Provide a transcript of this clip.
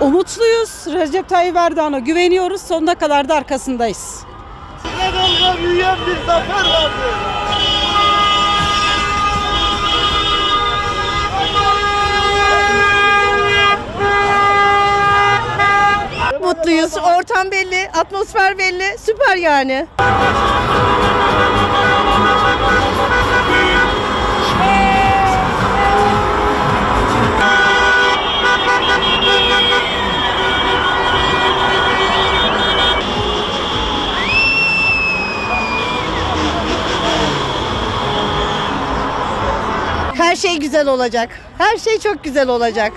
Umutluyuz. Recep Tayyip Erdoğan'a güveniyoruz. Sonuna kadar da arkasındayız. Size doğru büyüyen bir zafer vardır. Ortam belli, atmosfer belli. Süper yani. Her şey güzel olacak. Her şey çok güzel olacak.